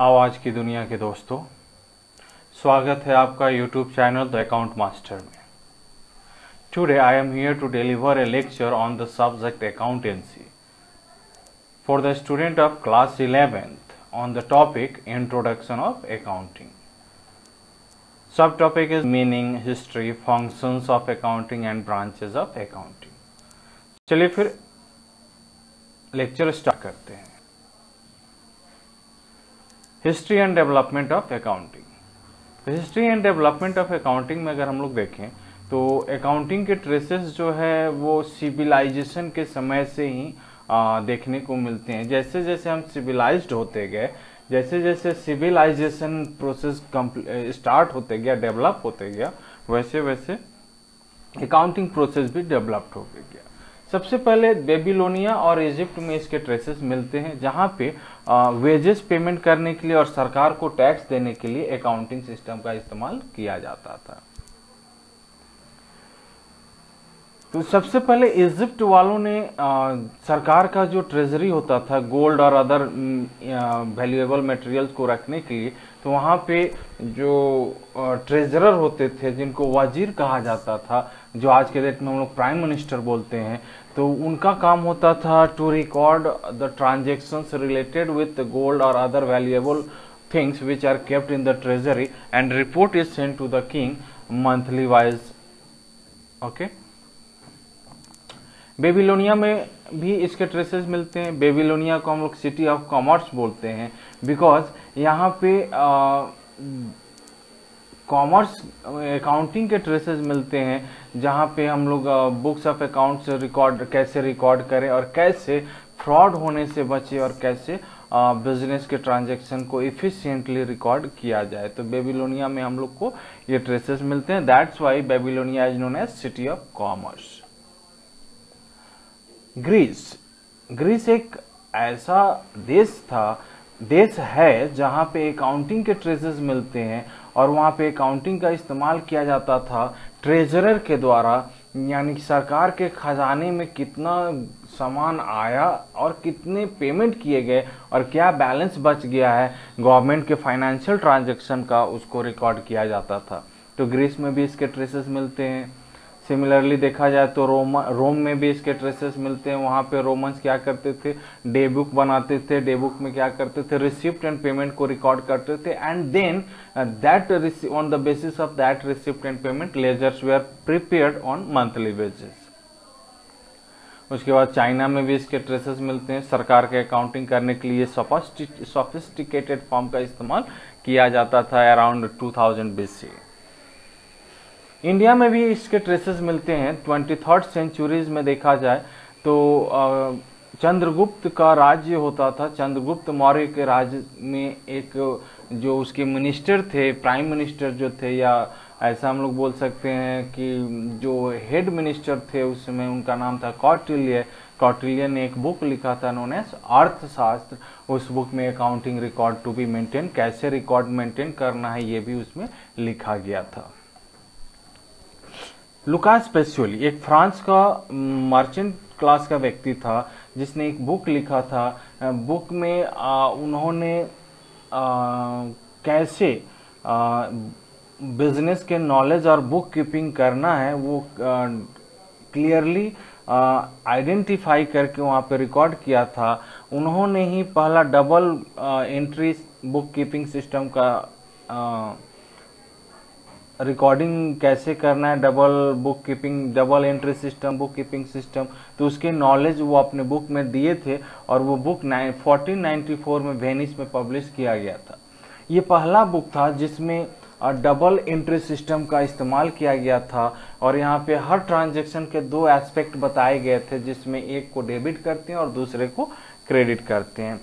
आवाज़ की दुनिया के दोस्तों। स्वागत है आपका YouTube channel the account master में। Today I am here to deliver a lecture on the subject accountancy for the student of class eleventh on the topic introduction of accounting sub topic is meaning history functions of accounting and branches of accounting चलिए फिर lecture start करते हैं। History and development of accounting. History and development of accounting में अगर हम लोग देखें तो अकाउंटिंग के ट्रेसेस जो है वो सिविलाइजेशन के समय से ही आ, देखने को मिलते हैं। जैसे जैसे हम सिविलाइज्ड होते गए जैसे जैसे सिविलाइजेशन प्रोसेस स्टार्ट होते गया डेवलप होते गया वैसे वैसे अकाउंटिंग प्रोसेस भी डेवलप्ड होते गया। सबसे पहले बेबीलोनिया और इजिप्ट में इसके ट्रेसेस मिलते हैं जहाँ पे वेजेस पेमेंट करने के लिए और सरकार को टैक्स देने के लिए अकाउंटिंग सिस्टम का इस्तेमाल किया जाता था। तो सबसे पहले इजिप्ट वालों ने आ, सरकार का जो ट्रेजरी होता था गोल्ड और अदर वैल्यूएबल मटेरियल्स को रखने के लिए तो वहाँ पे जो ट्रेजरर होते थे जिनको वज़ीर कहा जाता था जो आज के डेट में हम लोग प्राइम मिनिस्टर बोलते हैं तो उनका काम होता था to record the transaction related with gold और other valuable things which are kept in the treasury and report is sent to the king monthly wise okay Babylonia में भी इसके ट्रेसेस मिलते हैं। बेबीलोनिया को हम लोग सिटी ऑफ़ कॉमर्स बोलते हैं। बिकॉज़ यहाँ पे कॉमर्स अकाउंटिंग के ट्रेसेस मिलते हैं, जहाँ पे हम लोग बुक्स ऑफ़ अकाउंट्स रिकॉर्ड कैसे रिकॉर्ड करें और कैसे फ्रॉड होने से बचे और कैसे बिज़नेस के ट्रांजेक्शन को इफिशियंटली रिकॉर्ड किया जाए। तो बेबीलोनिया में हम लोग को ये ट्रेसेस मिलते हैं। That's why Babylonia is known as city of commerce Greece. Greece एक ऐसा देश था, देश है जहाँ पे अकाउंटिंग के ट्रेजेस मिलते हैं और वहाँ पे अकाउंटिंग का इस्तेमाल किया जाता था ट्रेजरर के द्वारा, यानी कि सरकार के खजाने में कितना सामान आया और कितने पेमेंट किए गए और क्या बैलेंस बच गया है। गवर्नमेंट के फाइनेंशियल ट्रांजैक्शन का उसको रिकॉर्ड किया जाता था। तो ग्रीस में भी इसके ट्रेसेस मिलते हैं। सिमिलरली देखा जाए तो रोम रोम में भी इसके ट्रेसेस मिलते हैं। वहाँ पे रोमन्स क्या करते थे? डे बुक बनाते थे। डे बुक में क्या करते थे? रिसिप्ट एंड पेमेंट को रिकॉर्ड करते थे। And then that on the basis of that receipt and payment ledgers they are prepared on monthly basis उसके बाद चाइना में भी इसके ट्रेसेस मिलते हैं। सरकार के अकाउंटिंग करने के लिए सोफिस्टिकेटेड फॉर्म का इस्तेमाल किया जाता था अराउंड 2000 बीसी इंडिया में भी इसके ट्रेसेस मिलते हैं। ट्वेंटी थर्ड सेंचुरीज में देखा जाए तो चंद्रगुप्त का राज्य होता था। चंद्रगुप्त मौर्य के राज्य में एक, जो उसके मिनिस्टर थे प्राइम मिनिस्टर जो थे, या ऐसा हम लोग बोल सकते हैं कि जो हेड मिनिस्टर थे उस समय उनका नाम था कौटिल्य कौटिल्य ने एक बुक लिखा था नोन एज अर्थशास्त्र। उस बुक में accounting record to be maintain कैसे रिकॉर्ड मेंटेन करना है, ये भी उसमें लिखा गया था। लुकास पेस्योली एक फ्रांस का मर्चेंट क्लास का व्यक्ति था जिसने एक बुक लिखा था। बुक में आ, उन्होंने आ, कैसे बिज़नेस के नॉलेज और बुक कीपिंग करना है वो क्लियरली आइडेंटिफाई करके वहाँ पे रिकॉर्ड किया था। उन्होंने ही पहला double entry book keeping system का आ, रिकॉर्डिंग कैसे करना है double book keeping double entry system book keeping system तो उसके नॉलेज वो अपने बुक में दिए थे और वो बुक नाइन फोर्टीन में वेनिस में पब्लिश किया गया था। ये पहला बुक था जिसमें डबल एंट्री सिस्टम का इस्तेमाल किया गया था और यहाँ पे हर ट्रांजेक्शन के दो एस्पेक्ट बताए गए थे जिसमें एक को डेबिट करते हैं और दूसरे को क्रेडिट करते हैं।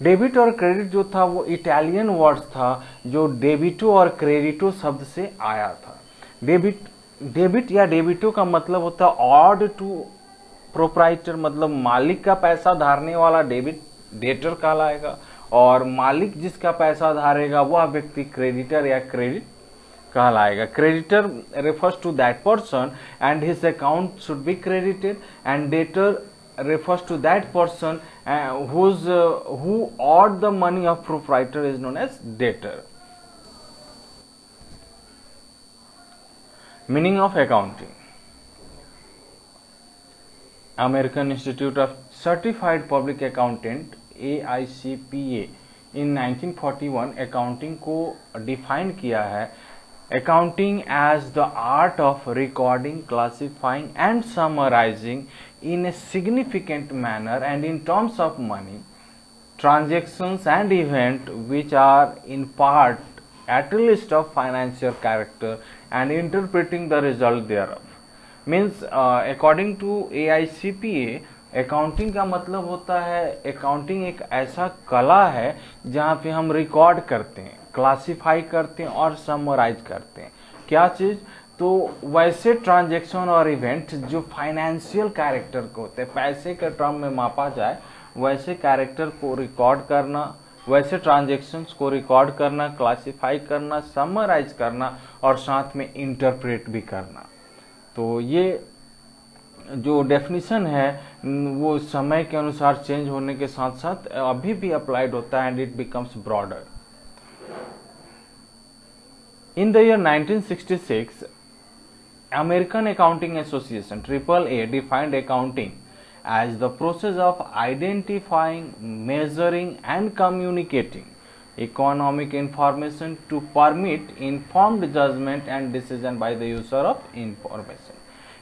डेबिट और क्रेडिट जो था वो इटालियन वर्ड्स था, जो डेबिटो और क्रेडिटो शब्द से आया था। डेबिट डेबिट या डेबिटो का मतलब होता है ऑड टू प्रोप्राइटर मतलब मालिक का पैसा धारने वाला डेबिट, डेटर कहलाएगा। और मालिक जिसका पैसा धारेगा, वह व्यक्ति क्रेडिटर या क्रेडिट कहलाएगा। Creditor refers to that person and his account should be credited and debtor refers to that person uh, who's uh, who owed the money of proprietor is known as debtor meaning of accounting american institute of certified public accountant AICPA in 1941 accounting को define किया है accounting as the art of recording, classifying and summarizing in a significant manner and in terms of money transactions and events which are in part at least of financial character and interpreting the result thereof means uh, according to AICPA accounting का मतलब होता है accounting एक ऐसा कला है जहाँ पे हम रिकॉर्ड करते हैं क्लासिफाई करते हैं और समराइज करते हैं क्या चीज़ तो वैसे ट्रांजेक्शन और इवेंट जो फाइनेंशियल कैरेक्टर को होते हैं पैसे के टर्म में मापा जाए वैसे कैरेक्टर को रिकॉर्ड करना वैसे ट्रांजेक्शन्स को रिकॉर्ड करना क्लासिफाई करना समराइज करना और साथ में इंटरप्रेट भी करना। तो ये जो डेफिनेशन है वो समय के अनुसार चेंज होने के साथ साथ अभी भी अप्लाइड होता है and it becomes broader In the year 1966, American Accounting Association AAA defined accounting as the process of identifying, measuring and communicating economic information to permit informed judgment and decision by the user of information.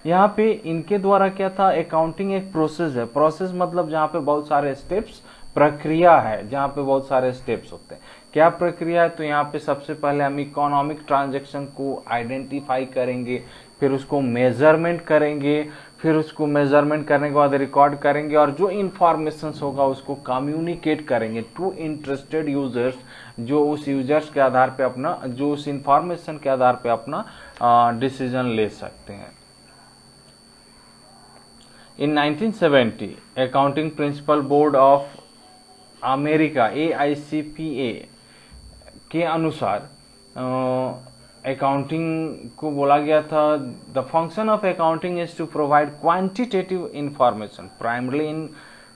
यहाँ पे इनके द्वारा क्या था accounting एक process है process मतलब जहाँ पे बहुत सारे स्टेप्स प्रक्रिया है जहाँ पे बहुत सारे स्टेप्स होते हैं क्या प्रक्रिया है तो यहाँ पे सबसे पहले हम इकोनॉमिक ट्रांजेक्शन को आइडेंटिफाई करेंगे फिर उसको मेज़रमेंट करेंगे, फिर उसको मेज़रमेंट करने के बाद रिकॉर्ड करेंगे और जो इंफॉर्मेशन होगा उसको कम्युनिकेट करेंगे टू इंटरेस्टेड यूज़र्स जो उस यूज़र्स के आधार पे अपना, जो उस इंफॉर्मेशन के आधार पे अपना डिसीज़न ले सकते हैं। In 1970 accounting principle board of America AICPA के अनुसार अकाउंटिंग को बोला गया था the function of accounting is to provide quantitative information primarily in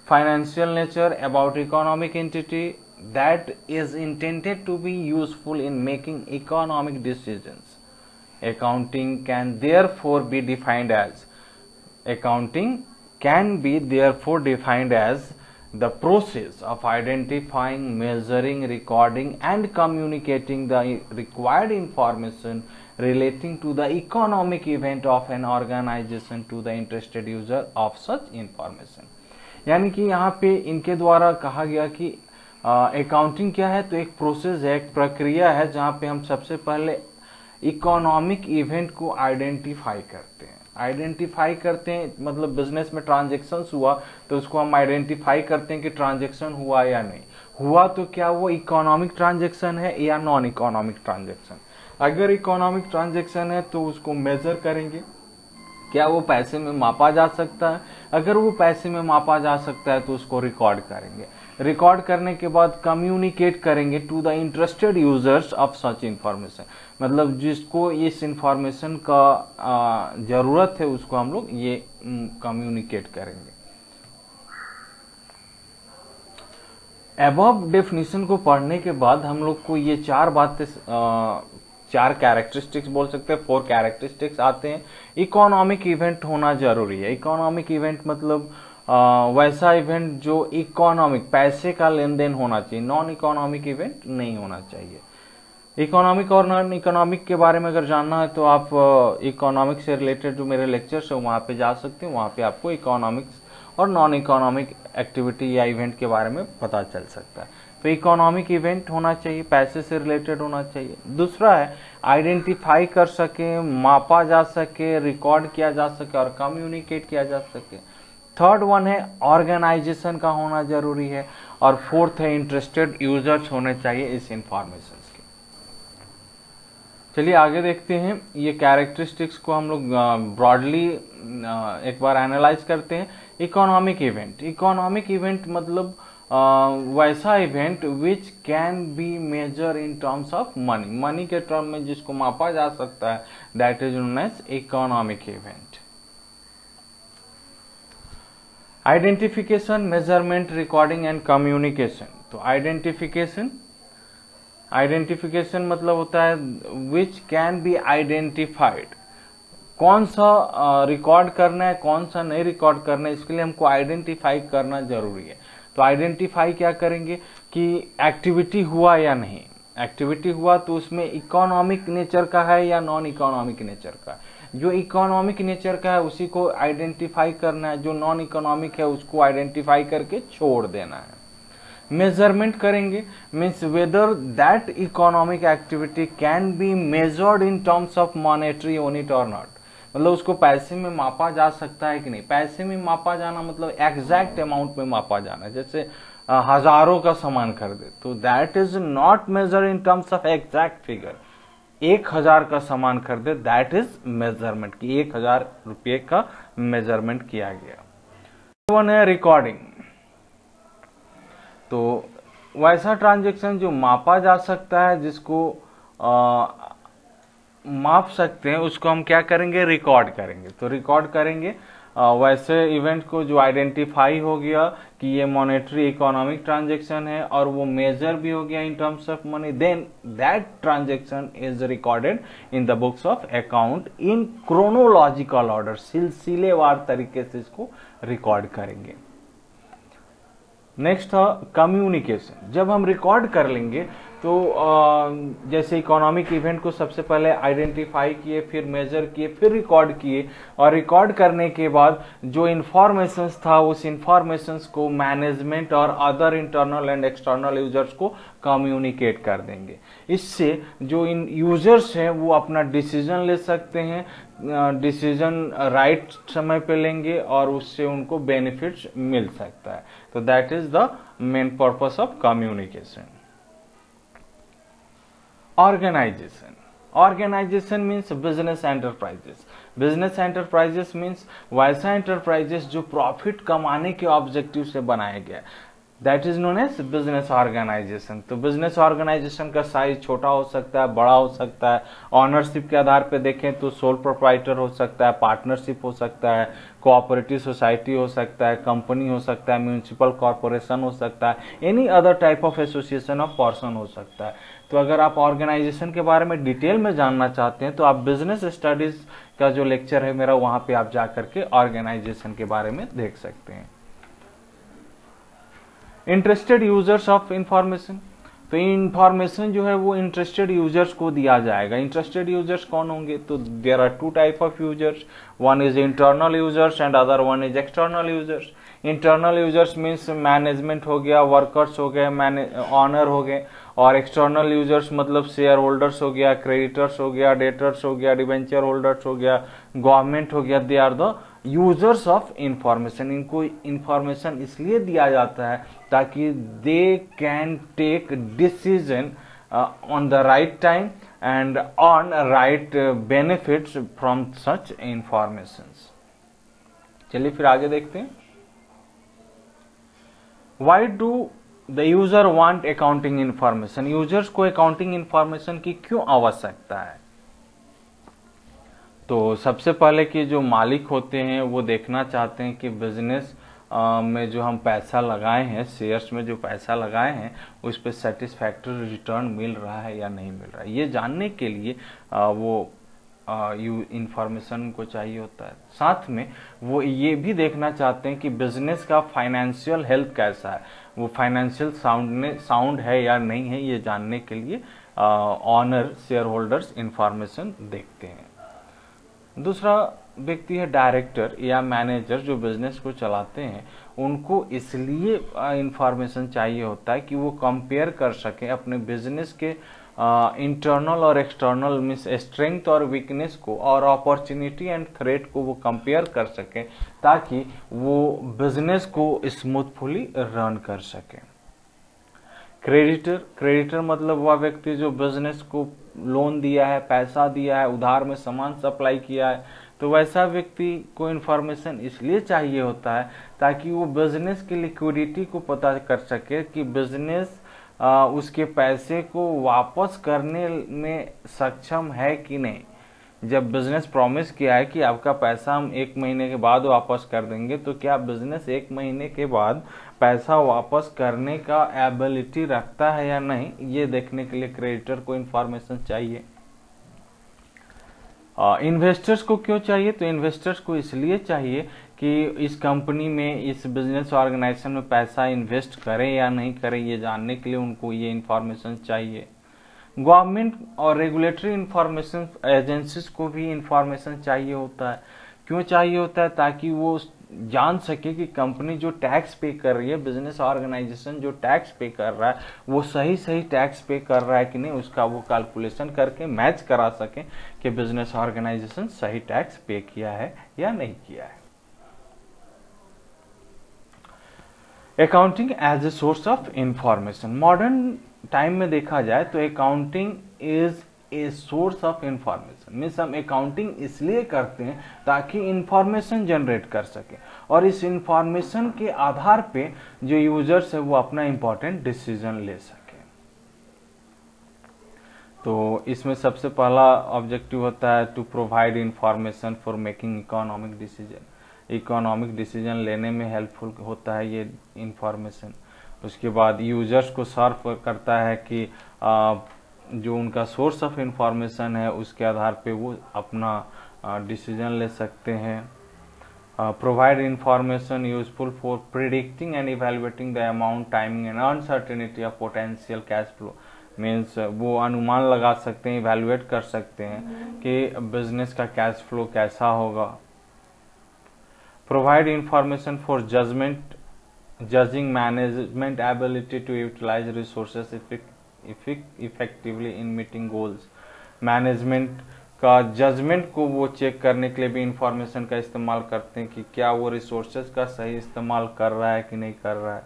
financial nature about economic entity that is intended to be useful in making economic decisions accounting can therefore be defined as, accounting can be therefore defined as the process of identifying, measuring, recording and communicating the required information relating to the economic event of an organization to the interested user of such information. यानी कि यहाँ पे इनके द्वारा कहा गया कि accounting क्या है तो एक प्रोसेस है एक प्रक्रिया है जहाँ पे हम सबसे पहले इकोनॉमिक इवेंट को आइडेंटिफाई करते हैं आइडेंटिफाई करते हैं मतलब बिज़नेस में ट्रांजेक्शन हुआ तो उसको हम आइडेंटिफाई करते हैं कि ट्रांजेक्शन हुआ या नहीं। हुआ तो क्या वो इकोनॉमिक ट्रांजेक्शन है या नॉन इकोनॉमिक ट्रांजेक्शन अगर इकोनॉमिक ट्रांजेक्शन है तो उसको मेजर करेंगे। क्या वो पैसे में मापा जा सकता है? अगर वो पैसे में मापा जा सकता है तो उसको रिकॉर्ड करेंगे। रिकॉर्ड करने के बाद कम्युनिकेट करेंगे to the interested users of such information मतलब जिसको इस इंफॉर्मेशन का ज़रूरत है, उसको हम लोग ये कम्युनिकेट करेंगे। एबव डेफिनेशन को पढ़ने के बाद हम लोग को ये चार बातें चार कैरेक्टरिस्टिक्स बोल सकते हैं फोर कैरेक्टरिस्टिक्स आते हैं। इकोनॉमिक इवेंट होना ज़रूरी है। इकोनॉमिक इवेंट मतलब वैसा इवेंट जो इकोनॉमिक पैसे का लेन देन होना चाहिए। नॉन इकोनॉमिक इवेंट नहीं होना चाहिए। इकोनॉमिक और नॉन इकोनॉमिक के बारे में अगर जानना है तो आप इकोनॉमिक से रिलेटेड जो मेरे लेक्चर्स है, वहाँ पे जा सकते हैं। वहाँ पे आपको इकोनॉमिक्स और नॉन इकोनॉमिक एक्टिविटी या इवेंट के बारे में पता चल सकता है। तो इकोनॉमिक इवेंट होना चाहिए, पैसे से रिलेटेड होना चाहिए। दूसरा है आइडेंटिफाई कर सके, मापा जा सके रिकॉर्ड किया जा सके और कम्युनिकेट किया जा सके। थर्ड वन है ऑर्गेनाइजेशन का होना ज़रूरी है और फोर्थ है इंटरेस्टेड यूज़र्स होने चाहिए इस इंफॉर्मेशन के। चलिए आगे देखते हैं, ये कैरेक्टरिस्टिक्स को हम लोग ब्रॉडली एक बार एनालाइज करते हैं। इकोनॉमिक इवेंट इकोनॉमिक इवेंट मतलब वैसा event which can be measure in terms of money money के टर्म में जिसको मापा जा सकता है that is known as economic event identification measurement recording and communication तो आइडेंटिफिकेशन आइडेंटिफिकेशन मतलब होता है विच कैन बी आइडेंटिफाइड कौन सा रिकॉर्ड करना है, कौन सा नहीं रिकॉर्ड करना है, इसके लिए हमको आइडेंटिफाई करना ज़रूरी है। तो आइडेंटिफाई क्या करेंगे कि एक्टिविटी हुआ या नहीं? एक्टिविटी हुआ तो उसमें इकोनॉमिक नेचर का है या नॉन इकोनॉमिक नेचर का जो इकोनॉमिक नेचर का है, उसी को आइडेंटिफाई करना है, जो नॉन इकोनॉमिक है, उसको आइडेंटिफाई करके छोड़ देना है। मेज़रमेंट करेंगे means whether that economic activity can be measured in terms of monetary unit और नॉट मतलब उसको पैसे में मापा जा सकता है कि नहीं? पैसे में मापा जाना मतलब एग्जैक्ट अमाउंट में मापा जाना, जैसे हज़ारों का सामान खरीदे तो that is not measure in terms of exact figure एक हज़ार का सामान खरीदे दैट इज़ मेज़रमेंट की एक हज़ार रुपये का मेज़रमेंट किया गया। वन है रिकॉर्डिंग तो वैसा ट्रांजेक्शन जो मापा जा सकता है जिसको आ, माप सकते हैं उसको हम क्या करेंगे? रिकॉर्ड करेंगे। तो रिकॉर्ड करेंगे। वैसे इवेंट को जो आइडेंटिफाई हो गया कि ये मॉनेटरी इकोनॉमिक ट्रांजेक्शन है और वो मेजर भी हो गया in terms of money then that transaction is recorded in the books of account in chronological order सिलसिलेवार तरीके से इसको रिकॉर्ड करेंगे। नेक्स्ट था कम्युनिकेशन जब हम रिकॉर्ड कर लेंगे तो जैसे इकोनॉमिक इवेंट को सबसे पहले आइडेंटिफाई किए, फिर मेजर किए, फिर रिकॉर्ड किए और रिकॉर्ड करने के बाद जो इन्फॉर्मेशन था, उस इन्फॉर्मेशन को मैनेजमेंट और other internal and external users को कम्युनिकेट कर देंगे। इससे जो इन यूज़र्स हैं, वो अपना डिसीज़न ले सकते हैं डिसीज़न राइट समय पे लेंगे और उससे उनको बेनिफिट्स मिल सकता है। तो that is the main purpose of communication organization. Organization means business enterprises. Business enterprises means वैसा एंटरप्राइजेस जो प्रॉफिट कमाने के ऑब्जेक्टिव से बनाया गया that is known as business organization तो बिज़नेस ऑर्गेनाइजेशन का साइज़ छोटा हो सकता है, बड़ा हो सकता है। ऑनरशिप के आधार पर देखें तो सोल प्रोप्राइटर हो सकता है पार्टनरशिप हो सकता है कोऑपरेटिव सोसाइटी हो सकता है कंपनी हो सकता है म्यूनिसिपल कॉरपोरेशन हो सकता है। Any other type of association of person हो सकता है। तो अगर आप ऑर्गेनाइजेशन के बारे में डिटेल में जानना चाहते हैं तो आप बिज़नेस स्टडीज़ का जो लेक्चर है मेरा, वहाँ पे आप जा करके ऑर्गेनाइजेशन के बारे में देख सकते हैं। इंटरेस्टेड यूज़र्स ऑफ़ इंफॉर्मेशन तो इंफॉर्मेशन जो है वो इंटरेस्टेड यूज़र्स को दिया जाएगा। इंटरेस्टेड यूज़र्स कौन होंगे? तो there are two type of users one is internal users and other one is external users internal users means management हो गया वर्कर्स हो गए ऑनर हो गए। और एक्सटर्नल यूज़र्स मतलब शेयर होल्डर्स हो गया क्रेडिटर्स हो गया डेटर्स हो गया डिवेंचर होल्डर्स हो गया गवर्नमेंट हो गया they are the users of information इनको इंफॉर्मेशन इसलिए दिया जाता है ताकि they can take decision on the right time and on right benefits from such information चलिए फिर आगे देखते हैं। Why do the user want accounting information users को अकाउंटिंग इंफॉर्मेशन की क्यों आवश्यकता है? तो सबसे पहले कि जो मालिक होते हैं, वो देखना चाहते हैं कि बिज़नेस में जो हम पैसा लगाए हैं शेयर्स में जो पैसा लगाए हैं, उस पर सेटिस्फैक्ट्री रिटर्न मिल रहा है या नहीं मिल रहा है? ये जानने के लिए वो यू इंफॉर्मेशन को चाहिए होता है। साथ में वो ये भी देखना चाहते हैं कि बिज़नेस का फाइनेंशियल हेल्थ कैसा है। वो फाइनेंशियल साउंड साउंड है या नहीं है, ये जानने के लिए ऑनर शेयर होल्डर्स इंफॉर्मेशन देखते हैं। दूसरा व्यक्ति है डायरेक्टर या मैनेजर जो बिज़नेस को चलाते हैं, उनको इसलिए इंफॉर्मेशन चाहिए होता है कि वो कंपेयर कर सकें अपने बिज़नेस के इंटरनल और एक्सटर्नल मीन्स स्ट्रेंथ और वीकनेस को और अपॉर्चुनिटी एंड थ्रेट को वो कंपेयर कर सकें, ताकि वो बिज़नेस को स्मूथफुली रन कर सकें। क्रेडिटर क्रेडिटर मतलब वह व्यक्ति जो बिज़नेस को लोन दिया है, पैसा दिया है, उधार में सामान सप्लाई किया है तो वैसा व्यक्ति को इन्फॉर्मेशन इसलिए चाहिए होता है ताकि वो बिज़नेस की लिक्विडिटी को पता कर सके कि बिज़नेस उसके पैसे को वापस करने में सक्षम है कि नहीं? जब बिज़नेस प्रॉमिस किया है कि आपका पैसा हम एक महीने के बाद वापस कर देंगे तो क्या बिज़नेस एक महीने के बाद पैसा वापस करने का एबिलिटी रखता है या नहीं? ये देखने के लिए क्रेडिटर को इन्फॉर्मेशन चाहिए। इन्वेस्टर्स को क्यों चाहिए? तो इन्वेस्टर्स को इसलिए चाहिए कि इस कंपनी में, इस बिज़नेस ऑर्गेनाइजेशन में पैसा इन्वेस्ट करें या नहीं करें, ये जानने के लिए उनको ये इन्फॉर्मेशन चाहिए। गवर्नमेंट और रेगुलेटरी इंफॉर्मेशन एजेंसीज को भी इंफॉर्मेशन चाहिए होता है। क्यों चाहिए होता है? ताकि वो जान सके कि कंपनी जो टैक्स पे कर रही है बिज़नेस ऑर्गेनाइजेशन जो टैक्स पे कर रहा है, वो सही सही टैक्स पे कर रहा है कि नहीं, उसका वो कैलकुलेशन करके मैच करा सके कि बिज़नेस ऑर्गेनाइजेशन सही टैक्स पे किया है या नहीं किया है। Accounting as a source of information modern time में देखा जाए तो accounting is a source of information means हम अकाउंटिंग इसलिए करते हैं ताकि इंफॉर्मेशन जनरेट कर सके। और इस इंफॉर्मेशन के आधार पे जो यूज़र्स है वो अपना इंपॉर्टेंट डिसीज़न ले सके। तो इसमें सबसे पहला ऑब्जेक्टिव होता है to provide information for making economic decision economic decision लेने में हेल्पफुल होता है ये इंफॉर्मेशन उसके बाद यूज़र्स को सर्व करता है कि आ, जो उनका सोर्स ऑफ़ इंफॉर्मेशन है उसके आधार पे वो अपना डिसीज़न ले सकते हैं। Provide information useful for predicting and evaluating the amount timing and uncertainty of potential cash flow means वो अनुमान लगा सकते हैं इवेलुएट कर सकते हैं कि बिज़नेस का कैश फ्लो कैसा होगा। Provide information for judgement judging management ability to utilize resource effectively in meeting goals. Management का जजमेंट को वो चेक करने के लिए भी इंफॉर्मेशन का इस्तेमाल करते हैं कि क्या वो रिसोर्सेज का सही इस्तेमाल कर रहा है कि नहीं कर रहा है।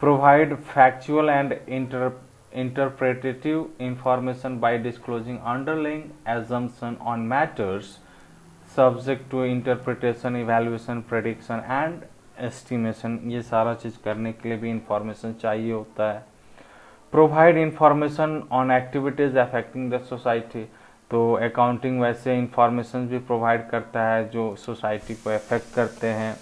Provide factual and inter interpretative information by disclosing underlying assumption on matters subject to interpretation evaluation prediction and estimation ये सारा चीज़ करने के लिए भी इंफॉर्मेशन चाहिए होता है। Provide information on activities affecting the society तो अकाउंटिंग वैसे इंफॉर्मेशन भी प्रोवाइड करता है जो सोसाइटी को अफेक्ट करते हैं।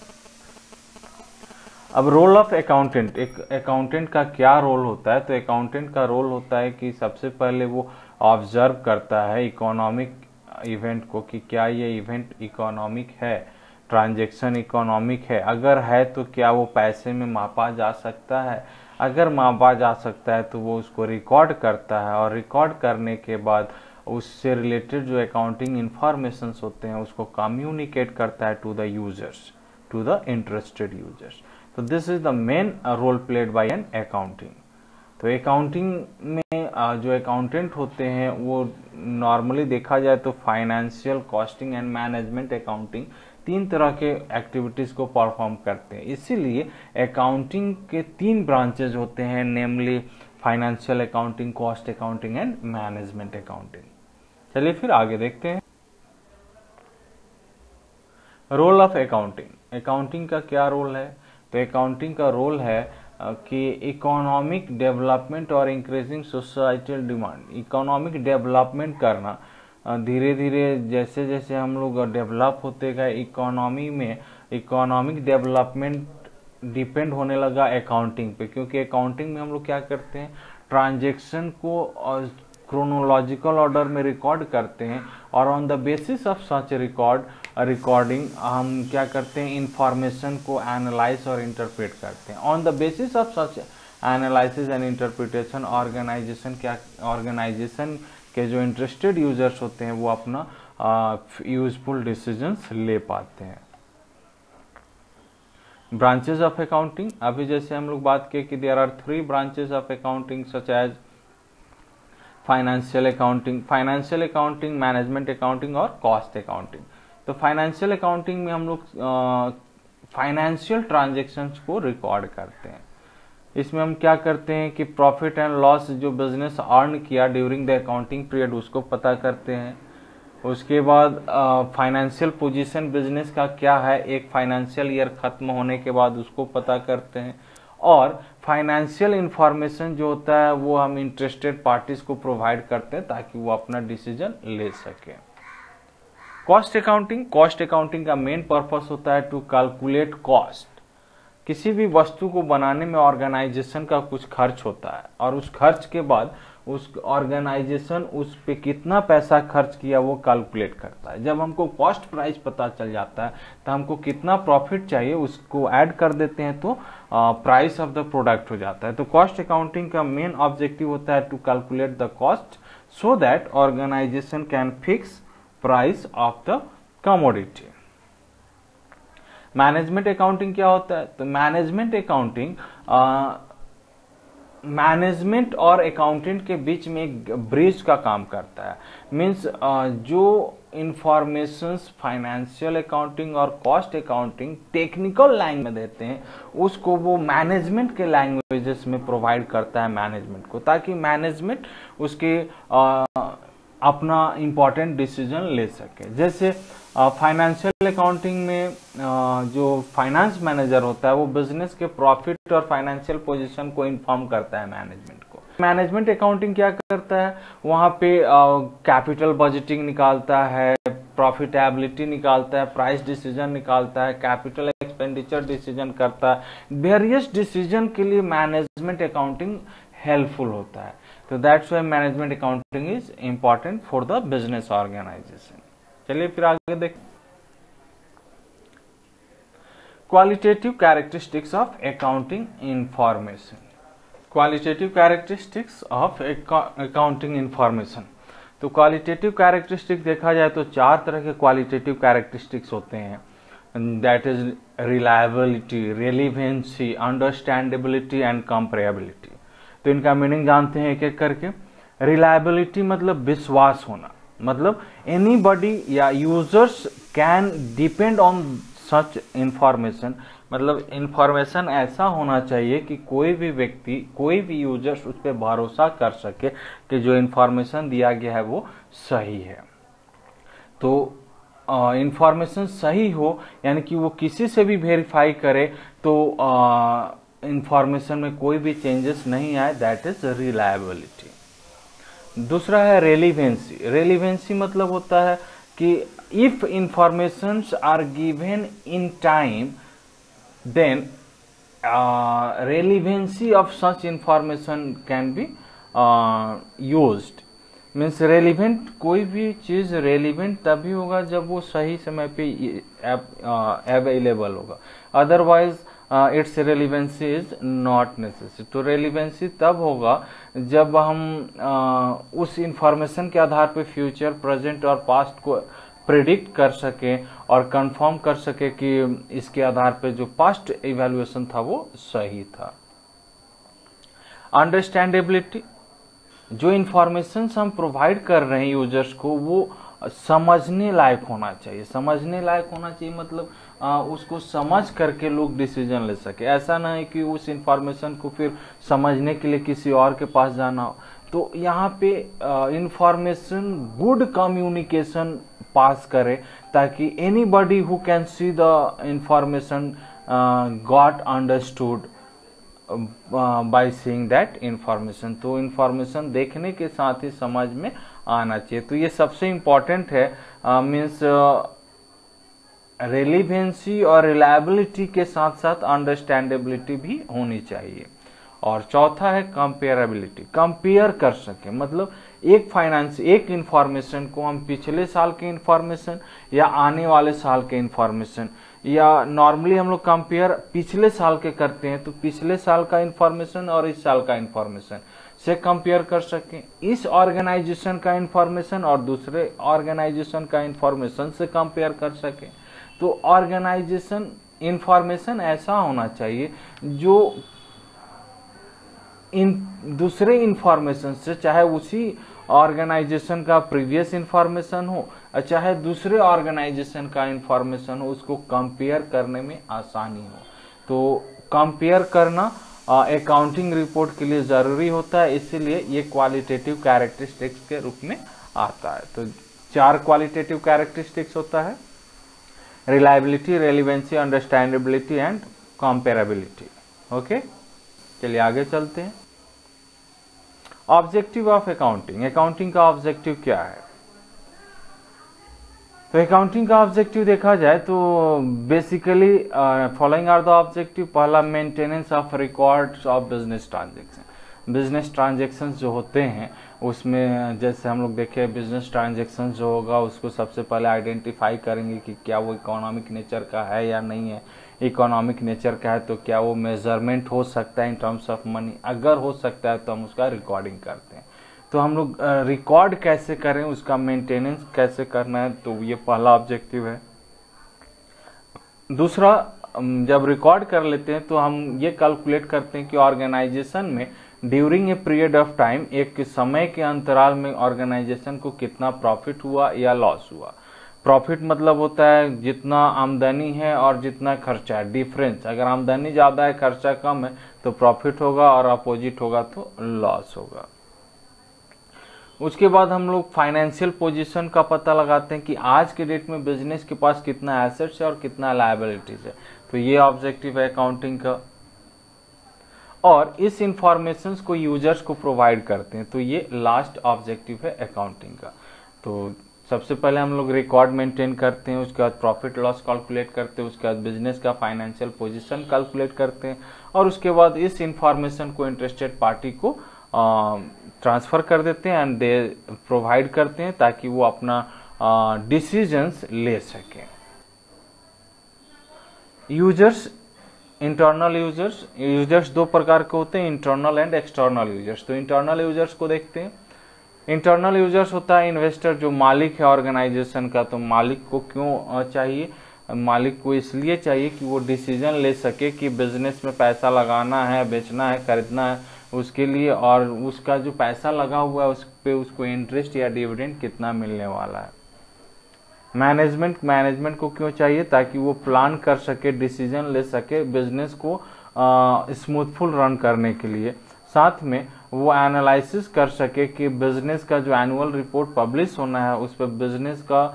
अब रोल ऑफ़ अकाउंटेंट एक अकाउंटेंट का क्या रोल होता है? तो अकाउंटेंट का रोल होता है कि सबसे पहले वो ऑब्ज़र्व करता है इकोनॉमिक इवेंट को कि क्या ये इवेंट इकोनॉमिक है? ट्रांजेक्शन इकोनॉमिक है? अगर है तो क्या वो पैसे में मापा जा सकता है? अगर मापा जा सकता है तो वो उसको रिकॉर्ड करता है और रिकॉर्ड करने के बाद उससे रिलेटेड जो अकाउंटिंग इंफॉर्मेशन होते हैं, उसको कम्युनिकेट करता है to the users to the interested users तो this is the main role played by an accounting तो अकाउंटिंग में जो अकाउंटेंट होते हैं, वो नॉर्मली देखा जाए तो financial costing and management accounting तीन तरह के एक्टिविटीज़ को परफॉर्म करते हैं। इसीलिए अकाउंटिंग के तीन ब्रांचेज होते हैं namely financial accounting cost accounting and management accounting चलिए फिर आगे देखते हैं। रोल ऑफ़ अकाउंटिंग अकाउंटिंग का क्या रोल है? तो अकाउंटिंग का रोल है कि इकोनॉमिक डेवलपमेंट और increasing societal demand economic development करना धीरे धीरे जैसे जैसे हम लोग डेवलप होते गए इकोनॉमी में इकोनॉमिक डेवलपमेंट डिपेंड होने लगा अकाउंटिंग पे। क्योंकि अकाउंटिंग में हम लोग क्या करते हैं? ट्रांजेक्शन को क्रोनोलॉजिकल ऑर्डर में रिकॉर्ड करते हैं और on the basis of such record recording हम क्या करते हैं इंफॉर्मेशन को एनालाइज और इंटरप्रेट करते हैं। On the basis of such analysis and interpretation organization क्या ऑर्गेनाइजेशन के जो इंटरेस्टेड यूज़र्स होते हैं, वो अपना यूजफुल डिसीजंस ले पाते हैं। ब्रांचेस ऑफ़ अकाउंटिंग अभी जैसे हम लोग बात किए कि there are three branches of accounting such as financial accounting financial accounting management accounting और कॉस्ट अकाउंटिंग तो फाइनेंशियल अकाउंटिंग में हम लोग फाइनेंशियल ट्रांजेक्शन्स को रिकॉर्ड करते हैं। इसमें हम क्या करते हैं कि प्रॉफिट एंड लॉस जो बिज़नेस अर्न किया ड्यूरिंग द अकाउंटिंग पीरियड उसको पता करते हैं। उसके बाद फाइनेंशियल पोजीशन बिज़नेस का क्या है, एक फाइनेंशियल ईयर खत्म होने के बाद उसको पता करते हैं। और फाइनेंशियल इंफॉर्मेशन जो होता है, वो हम इंटरेस्टेड पार्टीज़ को प्रोवाइड करते हैं ताकि वो अपना डिसीज़न ले सकें। कॉस्ट अकाउंटिंग कॉस्ट अकाउंटिंग का मेन पर्पस होता है टू कैलकुलेट कॉस्ट किसी भी वस्तु को बनाने में ऑर्गेनाइजेशन का कुछ खर्च होता है और उस खर्च के बाद उस ऑर्गेनाइजेशन उस पे कितना पैसा खर्च किया वो कैलकुलेट करता है। जब हमको कॉस्ट प्राइस पता चल जाता है तो हमको कितना प्रॉफिट चाहिए उसको ऐड कर देते हैं तो प्राइस ऑफ़ द प्रोडक्ट हो जाता है। तो कॉस्ट अकाउंटिंग का मेन ऑब्जेक्टिव होता है to calculate the cost so that organization can fix price of the commodity management accounting क्या होता है? तो मैनेजमेंट अकाउंटिंग मैनेजमेंट और अकाउंटेंट के बीच में एक ब्रिज का काम करता है। मीन्स जो इंफॉर्मेशन फाइनेंशियल अकाउंटिंग और कॉस्ट अकाउंटिंग टेक्निकल लैंग्वेज में देते हैं, उसको वो मैनेजमेंट के लैंग्वेजेस में प्रोवाइड करता है मैनेजमेंट को, ताकि मैनेजमेंट उसके अपना इम्पोर्टेंट डिसीज़न ले सके। जैसे फाइनेंशियल अकाउंटिंग में जो फाइनेंस मैनेजर होता है, वो बिज़नेस के प्रॉफिट और फाइनेंशियल पोजीशन को इन्फॉर्म करता है मैनेजमेंट को। मैनेजमेंट अकाउंटिंग क्या करता है? वहाँ पे कैपिटल बजटिंग निकालता है प्रॉफिटेबिलिटी निकालता है प्राइस डिसीज़न निकालता है कैपिटल एक्सपेंडिचर डिसीज़न करता है। वेरियस डिसीज़न के लिए मैनेजमेंट अकाउंटिंग हेल्पफुल होता है। तो that's why management accounting is important for the business organization चलिए फिर आगे देख qualitative characteristics of accounting information qualitative characteristics of accounting information तो क्वालिटेटिव कैरेक्टरिस्टिक देखा जाए तो चार तरह के क्वालिटेटिव कैरेक्टरिस्टिक्स होते हैं। That is reliability relevancy understandability and comparability तो इनका मीनिंग जानते हैं एक एक करके। रिलायबिलिटी मतलब विश्वास होना। मतलब एनी बडी या users can depend on such information मतलब इंफॉर्मेशन ऐसा होना चाहिए कि कोई भी व्यक्ति, कोई भी यूज़र्स उस पर भरोसा कर सके कि जो इंफॉर्मेशन दिया गया है वो सही है। तो इंफॉर्मेशन सही हो, यानी कि वो किसी से भी वेरीफाई करे तो इंफॉर्मेशन में कोई भी चेंजेस नहीं आए दैट इज़ रिलायबिलिटी दूसरा है रेलिवेंसी रेलिवेंसी मतलब होता है कि if information are given in time then relevancy of such information can be use means relevant कोई भी चीज़ रेलिवेंट तभी होगा जब वो सही समय पे अवेलेबल होगा. Otherwise its relevancy is not necessary तो रेलिवेंसी तब होगा जब हम uh, उस इंफॉर्मेशन के आधार पे फ्यूचर प्रेजेंट और पास्ट को प्रिडिक्ट कर सके और कंफर्म कर सके कि इसके आधार पे जो पास्ट इवेल्युएशन था वो सही था। अंडरस्टैंडेबिलिटी जो इंफॉर्मेशन हम प्रोवाइड कर रहे हैं यूज़र्स को वो समझने लायक होना चाहिए। समझने लायक होना चाहिए मतलब आ, उसको समझ करके लोग डिसीज़न ले सके। ऐसा ना है कि उस इंफॉर्मेशन को फिर समझने के लिए किसी और के पास जाना हो। तो यहाँ पे इंफॉर्मेशन गुड कम्युनिकेशन पास करे ताकि anybody who can see the information got understood by seeing that information तो इंफॉर्मेशन देखने के साथ ही समझ में आना चाहिए। तो ये सबसे इंपॉर्टेंट है मीन्स रेलिवेंसी और रिलायबिलिटी के साथ साथ अंडरस्टैंडेबिलिटी भी होनी चाहिए। और चौथा है कंपेयरेबिलिटी कंपेयर कर सके। मतलब एक फाइनेंस एक इंफॉर्मेशन को हम पिछले साल के इंफॉर्मेशन या आने वाले साल के इंफॉर्मेशन या नॉर्मली हम लोग कंपेयर पिछले साल के करते हैं तो पिछले साल का इंफॉर्मेशन और इस साल का इंफॉर्मेशन से कंपेयर कर सकें। इस ऑर्गेनाइजेशन का इंफॉर्मेशन और दूसरे ऑर्गेनाइजेशन का इंफॉर्मेशन से कंपेयर कर सकें। तो ऑर्गेनाइजेशन, इंफॉर्मेशन ऐसा होना चाहिए जो इन दूसरे इंफॉर्मेशन से, चाहे उसी ऑर्गेनाइजेशन का प्रीवियस इंफॉर्मेशन हो, चाहे दूसरे ऑर्गेनाइजेशन का इंफॉर्मेशन हो, उसको कंपेयर करने में आसानी हो। तो कंपेयर करना अकाउंटिंग रिपोर्ट के लिए ज़रूरी होता है, इसीलिए ये क्वालिटेटिव कैरेक्टरिस्टिक्स के रूप में आता है। तो चार क्वालिटेटिव कैरेक्टरिस्टिक्स होता है। Reliability relevancy understandability and comparability okay चलिए आगे चलते हैं। ऑब्जेक्टिव ऑफ़ अकाउंटिंग अकाउंटिंग का ऑब्जेक्टिव क्या है? तो अकाउंटिंग का ऑब्जेक्टिव देखा जाए तो basically following are the objective पहला maintenance of records of business transaction business transaction जो होते हैं उसमें जैसे हम लोग देखें बिज़नेस ट्रांजेक्शन जो होगा, उसको सबसे पहले आइडेंटिफाई करेंगे कि क्या वो इकोनॉमिक नेचर का है या नहीं है। इकोनॉमिक नेचर का है तो क्या वो मेज़रमेंट हो सकता है इन टर्म्स ऑफ़ मनी अगर हो सकता है तो हम उसका रिकॉर्डिंग करते हैं। तो हम लोग रिकॉर्ड कैसे करें, उसका मेंटेनेंस कैसे करना है तो ये पहला ऑब्जेक्टिव है। दूसरा जब रिकॉर्ड कर लेते हैं तो हम ये कैलकुलेट करते हैं कि ऑर्गेनाइजेशन में during a period of time एक समय के अंतराल में ऑर्गेनाइजेशन को कितना प्रॉफिट हुआ या लॉस हुआ? प्रॉफिट मतलब होता है जितना आमदनी है और जितना खर्चा है। डिफरेंस अगर आमदनी ज़्यादा है, खर्चा कम है तो प्रॉफिट होगा और अपोजिट होगा तो लॉस होगा। उसके बाद हम लोग फाइनेंशियल पोजीशन का पता लगाते हैं कि आज के डेट में बिज़नेस के पास कितना एसेट्स है और कितना लाइबिलिटीज है। तो ये ऑब्जेक्टिव है अकाउंटिंग का। और इस इंफॉर्मेशन को यूज़र्स को प्रोवाइड करते हैं। तो ये लास्ट ऑब्जेक्टिव है अकाउंटिंग का। तो सबसे पहले हम लोग रिकॉर्ड मेंटेन करते हैं, उसके बाद प्रॉफिट लॉस कैलकुलेट करते हैं, उसके बाद बिज़नेस का फाइनेंशियल पोजीशन कैलकुलेट करते हैं और उसके बाद इस इंफॉर्मेशन को इंटरेस्टेड पार्टी को ट्रांसफ़र कर देते हैं एंड दे प्रोवाइड करते हैं ताकि वो अपना डिसीजंस ले सकें। यूज़र्स इंटरनल यूज़र्स यूज़र्स दो प्रकार के होते हैं इंटरनल एंड एक्सटर्नल यूज़र्स तो इंटरनल यूज़र्स को देखते हैं। इंटरनल यूज़र्स होता है इन्वेस्टर जो मालिक है ऑर्गेनाइजेशन का तो मालिक को क्यों चाहिए? मालिक को इसलिए चाहिए कि वो डिसीज़न ले सके कि बिज़नेस में पैसा लगाना है, बेचना है, खरीदना है, उसके लिए, और उसका जो पैसा लगा हुआ है, उस पर उसको इंटरेस्ट या डिविडेंड कितना मिलने वाला है। मैनेजमेंट मैनेजमेंट को क्यों चाहिए? ताकि वो प्लान कर सके डिसीज़न ले सके बिज़नेस को स्मूथफुल रन करने के लिए। साथ में वो एनालिसिस कर सके कि बिज़नेस का जो एनुअल रिपोर्ट पब्लिश होना है, उस पर बिज़नेस का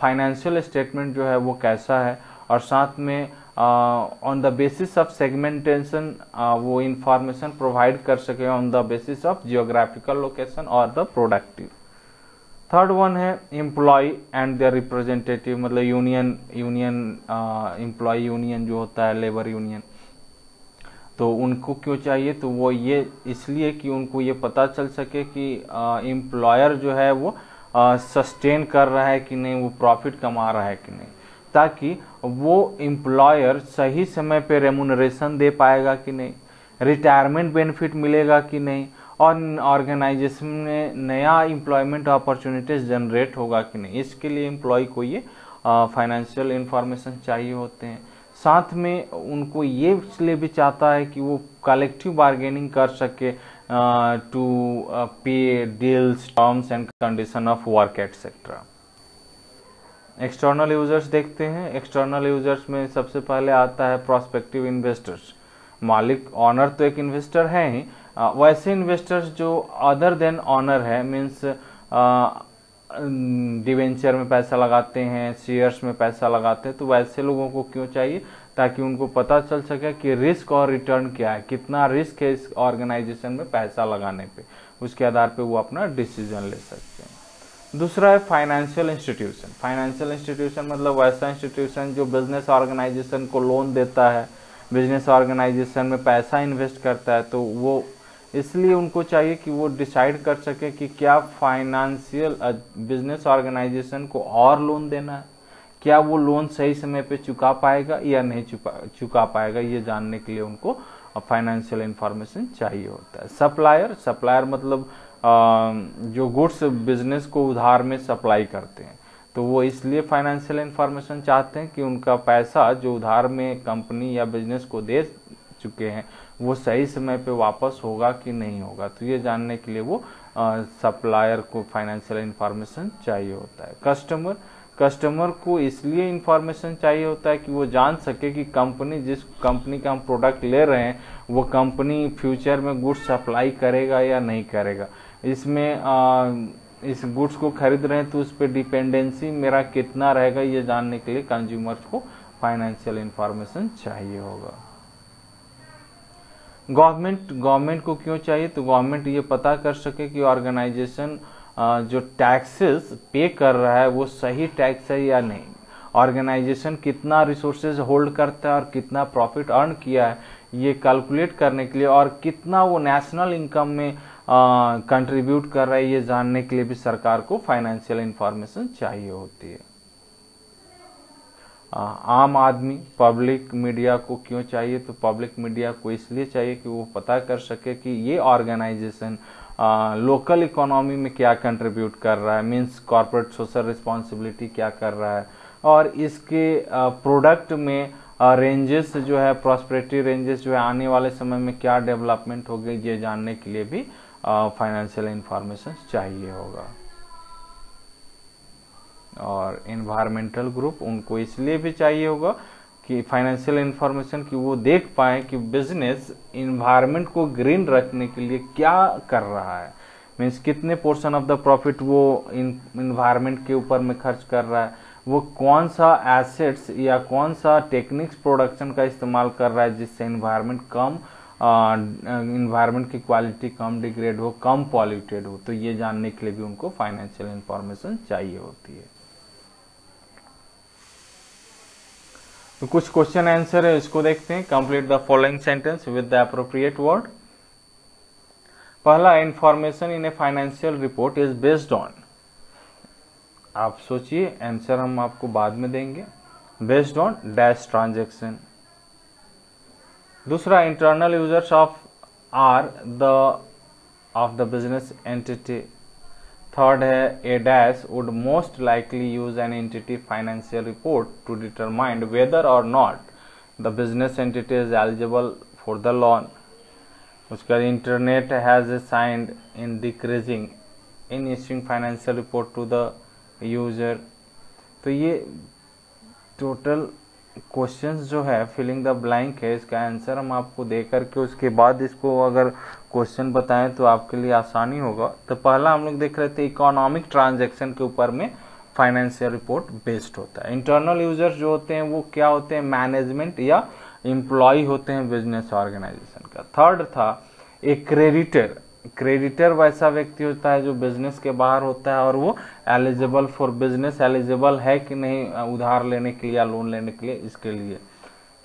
फाइनेंशियल स्टेटमेंट जो है वो कैसा है। और साथ में on the basis of segmentation वो इंफॉर्मेशन प्रोवाइड कर सके on the basis of geographical location और द प्रोडक्टिव थर्ड वन है एम्प्लॉय एंड देयर रिप्रेजेंटेटिव मतलब यूनियन यूनियन एम्प्लॉय यूनियन जो होता है लेबर यूनियन तो उनको क्यों चाहिए? तो वो ये इसलिए कि उनको ये पता चल सके कि एम्प्लॉयर जो है वो सस्टेन कर रहा है कि नहीं, वो प्रॉफिट कमा रहा है कि नहीं. ताकि वो एम्प्लॉयर सही समय पे रेमुनरेशन दे पाएगा कि नहीं रिटायरमेंट बेनिफिट मिलेगा कि नहीं और ऑर्गेनाइजेशन में नया एम्प्लॉयमेंट अपॉर्चुनिटीज़ जनरेट होगा कि नहीं? इसके लिए एम्प्लॉय को ये फाइनेंशियल इंफॉर्मेशन चाहिए होते हैं। साथ में उनको ये इसलिए भी चाहता है कि वो कलेक्टिव बार्गेनिंग कर सके to pay deals terms and condition of work etcetera external users देखते हैं। एक्सटर्नल यूज़र्स में सबसे पहले आता है प्रोस्पेक्टिव इन्वेस्टर्स मालिक ऑनर तो एक इन्वेस्टर है ही वैसे इन्वेस्टर्स जो अदर देन ऑनर है मीन्स डिवेंचर में पैसा लगाते हैं शेयर्स में पैसा लगाते हैं तो वैसे लोगों को क्यों चाहिए? ताकि उनको पता चल सके कि रिस्क और रिटर्न क्या है, कितना रिस्क है इस ऑर्गेनाइजेशन में पैसा लगाने पे। उसके आधार पे वो अपना डिसीज़न ले सकते हैं। दूसरा है फाइनेंशियल इंस्टीट्यूशन फाइनेंशियल इंस्टीट्यूशन मतलब वैसा इंस्टीट्यूशन जो बिज़नेस ऑर्गेनाइजेशन को लोन देता है। बिज़नेस ऑर्गेनाइजेशन में पैसा इन्वेस्ट करता है तो वो इसलिए उनको चाहिए कि वो डिसाइड कर सके कि क्या फाइनेंशियल बिज़नेस ऑर्गेनाइजेशन को और लोन देना है। क्या वो लोन सही समय पे चुका पाएगा या नहीं चुका चुका पाएगा, ये जानने के लिए उनको फाइनेंशियल इंफॉर्मेशन चाहिए होता है। सप्लायर सप्लायर मतलब जो गुड्स बिज़नेस को उधार में सप्लाई करते हैं। तो वो इसलिए फाइनेंशियल इंफॉर्मेशन चाहते हैं कि उनका पैसा जो उधार में कंपनी या बिज़नेस को दे चुके हैं वो सही समय पे वापस होगा कि नहीं होगा? तो ये जानने के लिए वो सप्लायर को फाइनेंशियल इन्फॉर्मेशन चाहिए होता है। कस्टमर कस्टमर को इसलिए इन्फॉर्मेशन चाहिए होता है कि वो जान सके कि कंपनी जिस कंपनी का हम प्रोडक्ट ले रहे हैं वो कंपनी फ्यूचर में गुड्स सप्लाई करेगा या नहीं करेगा? इसमें आ, इस गुड्स को खरीद रहे हैं तो उस पर डिपेंडेंसी मेरा कितना रहेगा ये जानने के लिए कंज्यूमर्स को फाइनेंशियल इन्फॉर्मेशन चाहिए होगा। गवर्नमेंट गवर्नमेंट को क्यों चाहिए? तो गवर्नमेंट ये पता कर सके कि ऑर्गेनाइजेशन जो टैक्सेस पे कर रहा है, वो सही टैक्स है या नहीं। ऑर्गेनाइजेशन कितना रिसोर्सेज होल्ड करता है और कितना प्रॉफिट अर्न किया है, ये कैलकुलेट करने के लिए और कितना वो नेशनल इनकम में कंट्रीब्यूट कर रहा है, ये जानने के लिए भी सरकार को फाइनेंशियल इंफॉर्मेशन चाहिए होती है। आम आदमी पब्लिक मीडिया को क्यों चाहिए? तो पब्लिक मीडिया को इसलिए चाहिए कि वो पता कर सके कि ये ऑर्गेनाइजेशन लोकल इकोनॉमी में क्या कंट्रीब्यूट कर रहा है मींस कॉरपोरेट सोशल रिस्पॉन्सिबिलिटी क्या कर रहा है? और इसके प्रोडक्ट में रेंजेस जो है प्रॉस्पेरिटी रेंजेस जो है, आने वाले समय में क्या डेवलपमेंट हो गई ये जानने के लिए भी फाइनेंशियल इंफॉर्मेशन चाहिए होगा। और इन्वायरमेंटल ग्रुप उनको इसलिए भी चाहिए होगा कि फाइनेंशियल इंफॉर्मेशन की वो देख पाए कि बिज़नेस इन्वायरमेंट को ग्रीन रखने के लिए क्या कर रहा है। मीन्स कितने पोर्शन ऑफ़ द प्रॉफिट वो इन्वायरमेंट के ऊपर में खर्च कर रहा है। वो कौन सा एसेट्स या कौन सा टेक्निक्स प्रोडक्शन का इस्तेमाल कर रहा है जिससे इन्वायरमेंट कम इन्वायरमेंट की क्वालिटी कम डिग्रेड हो, कम पॉल्यूटेड हो। तो ये जानने के लिए भी उनको फाइनेंशियल इन्फॉर्मेशन चाहिए होती है। तो कुछ क्वेश्चन आंसर है, इसको देखते हैं। Complete the following sentence with the appropriate word पहला information in a financial report is based on आप सोचिए आंसर हम आपको बाद में देंगे। बेस्ड ऑन डैश ट्रांजेक्शन दूसरा internal users of are the of the business entity third है a dash would most likely use an entity financial report to determined whether or not the business entity is eligible for the loan उसका internet has signed in decreasing in issuing financial report to the user तो ये total questions जो है filling the blank है, इसका answer हम आपको दे करके उसके बाद इसको अगर क्वेश्चन बताएँ तो आपके लिए आसानी होगा। तो पहला हम लोग देख रहे थे इकोनॉमिक ट्रांजेक्शन के ऊपर में फाइनेंशियल रिपोर्ट बेस्ड होता है। इंटरनल यूज़र्स जो होते हैं वो क्या होते हैं? मैनेजमेंट या एम्प्लॉय होते हैं बिज़नेस ऑर्गेनाइजेशन का। थर्ड था ए क्रेडिटर। क्रेडिटर वैसा व्यक्ति होता है जो बिज़नेस के बाहर होता है और वो एलिजिबल फॉर बिज़नेस, एलिजिबल है कि नहीं, उधार लेने के लिए या लोन लेने के लिए, इसके लिए।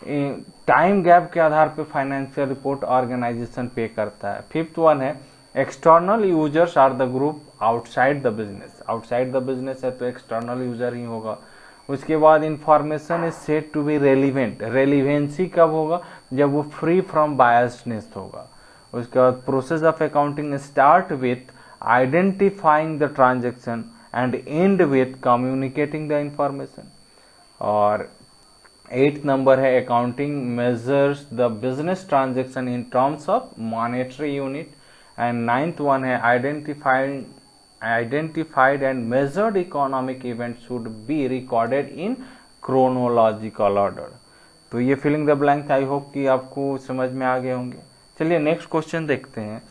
टाइम गैप के आधार पर फाइनेंशियल रिपोर्ट ऑर्गेनाइजेशन पे करता है। फिफ्थ वन है external users are the group outside the business outside the business है तो एक्सटर्नल यूज़र ही होगा। उसके बाद information is set to be relevant relevancy कब होगा? जब वो फ्री फ्रॉम बायसनेस होगा। उसके बाद process of accounting start with identifying the transaction and end with communicating the information और एट नंबर है accounting measures the business transaction in terms of monetary unit and ninth one है identified identified and measured economic event should be recorded in chronological order तो ये filling the blank I hope कि आपको समझ में आ गए होंगे। चलिए नेक्स्ट क्वेश्चन देखते हैं।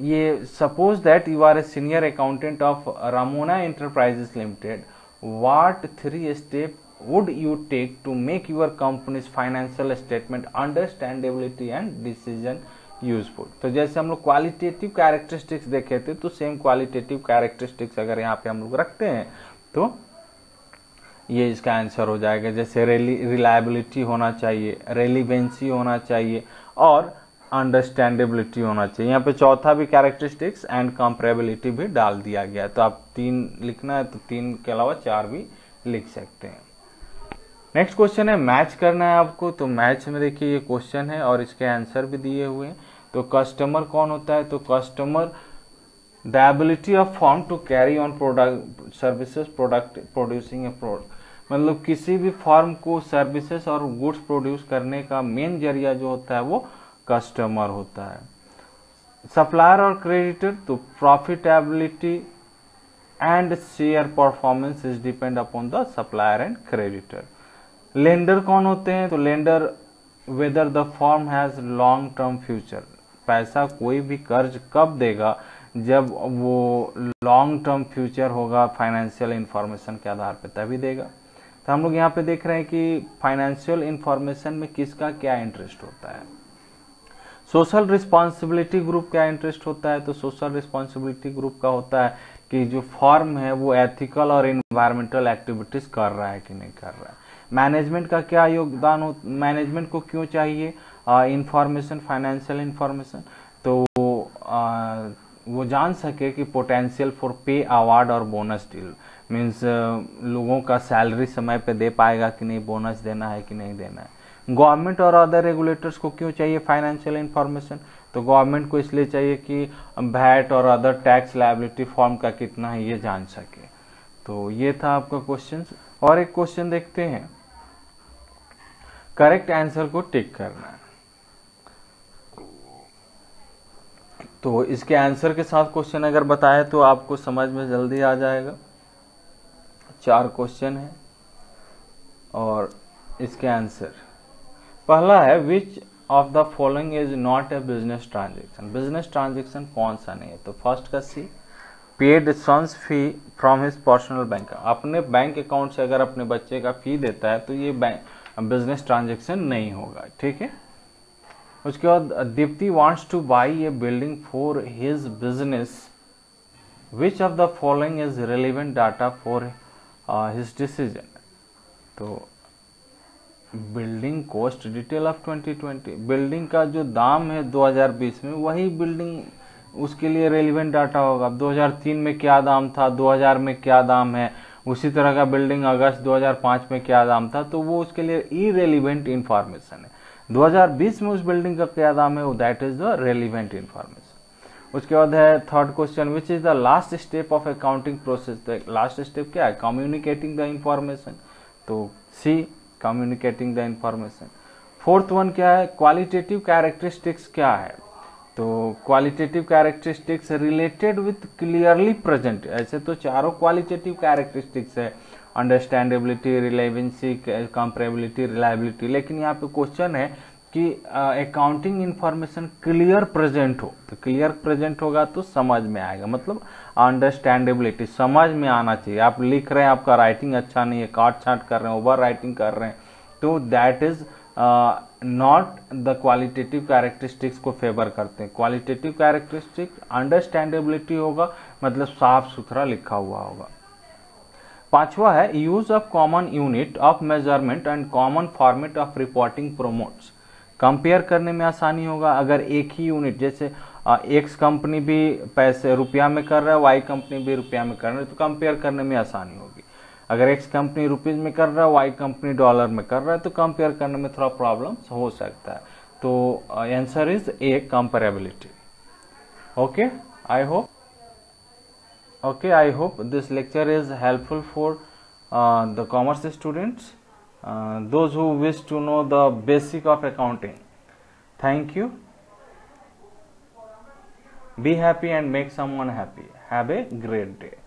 ये suppose that you are a senior accountant of Ramona enterprises limited what three step would you take to make your company's financial statement understandability and decision useful तो जैसे हम लोग क्वालिटेटिव कैरेक्टरिस्टिक्स देखे थे तो सेम क्वालिटेटिव कैरेक्टरिस्टिक्स अगर यहाँ पे हम लोग रखते हैं तो ये इसका आंसर हो जाएगा। जैसे रिलायबिलिटी होना चाहिए रेलिवेंसी होना चाहिए, और अंडरस्टैंडेबिलिटी होना चाहिए। यहाँ पे चौथा भी कैरेक्टरिस्टिक्स एंड कंपेरेबिलिटी भी डाल दिया गया तो आप तीन लिखना है तो तीन के अलावा चार भी लिख सकते हैं। नेक्स्ट क्वेश्चन है मैच करना है आपको। तो मैच में देखिए ये क्वेश्चन है और इसके आंसर भी दिए हुए हैं। तो कस्टमर कौन होता है? तो customer the ability of form to carry on product services product producing a product मतलब किसी भी फॉर्म को सर्विसेज़ और गुड्स प्रोड्यूस करने का मेन ज़रिया जो होता है वो कस्टमर होता है। सप्लायर और क्रेडिटर तो profitability and share performance is depend upon the supplier and creditor lender कौन होते हैं? तो lender whether the form has long term future पैसा कोई भी कर्ज कब देगा? जब वो लॉन्ग टर्म फ्यूचर होगा फाइनेंशियल इंफॉर्मेशन के आधार पर तभी देगा। तो हम लोग यहाँ पे देख रहे हैं कि फाइनेंशियल इंफॉर्मेशन में किसका क्या इंटरेस्ट होता है। सोशल रिस्पॉन्सिबिलिटी ग्रुप क्या इंटरेस्ट होता है? तो सोशल रिस्पॉन्सिबिलिटी ग्रुप का होता है कि जो फॉर्म है वो एथिकल और इन्वायरमेंटल एक्टिविटीज़ कर रहा है कि नहीं कर रहा है। मैनेजमेंट का क्या योगदान हो मैनेजमेंट को क्यों चाहिए? इंफॉर्मेशन फाइनेंशियल इंफॉर्मेशन तो आ, वो जान सके कि पोटेंशियल फॉर पे अवार्ड और बोनस डील मीन्स लोगों का सैलरी समय पे दे पाएगा कि नहीं बोनस देना है कि नहीं देना है। गवर्नमेंट और अदर रेगुलेटर्स को क्यों चाहिए फाइनेंशियल इंफॉर्मेशन तो गवर्नमेंट को इसलिए चाहिए कि वैट और अदर टैक्स लाइबिलिटी फॉर्म का कितना है ये जान सके। तो ये था आपका क्वेश्चन और एक क्वेश्चन देखते हैं। करेक्ट आंसर को टिक करना है। तो इसके आंसर के साथ क्वेश्चन अगर बताए तो आपको समझ में जल्दी आ जाएगा। चार क्वेश्चन है। और इसके आंसर पहला है which of the following is not a business transaction business transaction कौन सा नहीं है? तो फ़र्स्ट का C paid son's fee from his personal bank अपने बैंक अकाउंट से अगर अपने बच्चे का फ़ी देता है तो ये बिज़नेस ट्रांजेक्शन नहीं होगा, ठीक है? उसके बाद Deepti wants to buy a building for his business which of the following is relevant data for his decision तो building cost detail of 2020 building का जो दाम है 2020 में, वही बिल्डिंग, उसके लिए रेलिवेंट डाटा होगा। अब 2003 में क्या दाम था 2000 में क्या दाम है, उसी तरह का बिल्डिंग अगस्त 2005 में क्या दाम था तो वो उसके लिए इरेलीवेंट इंफॉर्मेशन है। 2020 में उस बिल्डिंग का क्या दाम है that is the relevant information उसके बाद है third question which is the last step of accounting process last step क्या है? कम्युनिकेटिंग द इंफॉर्मेशन तो C communicating the information fourth one क्या है? क्वालिटेटिव कैरेक्टरिस्टिक्स क्या है? तो qualitative characteristics related with clearly present ऐसे तो चारों क्वालिटेटिव कैरेक्टरिस्टिक्स है. अंडरस्टैंडेबिलिटी रिलेवेंसी कंपेरेबिलिटी रिलायबिलिटी लेकिन यहाँ पे क्वेश्चन है कि अकाउंटिंग इन्फॉर्मेशन क्लियर प्रेजेंट हो. तो क्लियर प्रेजेंट होगा तो समझ में आएगा. मतलब अंडरस्टैंडेबिलिटी समझ में आना चाहिए। आप लिख रहे हैं, आपका राइटिंग अच्छा नहीं है काट छाट कर रहे हैं ओवर राइटिंग कर रहे हैं तो that is not the qualitative characteristics को फेवर करते हैं। क्वालिटेटिव कैरेक्टरिस्टिक अंडरस्टैंडेबिलिटी होगा मतलब साफ़ सुथरा लिखा हुआ होगा। पांचवा है use of common unit of measurement and common format of reporting promotes compare करने में आसानी होगा। अगर एक ही यूनिट जैसे एक्स कंपनी भी पैसे रुपया में कर रहा है वाई कंपनी भी रुपया में कर रहा है तो कंपेयर करने में आसानी होगी। अगर एक्स कंपनी रुपीज़ में कर रहा है वाई कंपनी डॉलर में कर रहा है तो कंपेयर करने में थोड़ा प्रॉब्लम हो सकता है। तो answer is a comparability okay I hope hope this lecture is helpful for uh, the commerce students uh, those who wish to know the basic of accounting thank you be happy and make someone happy. Have a great day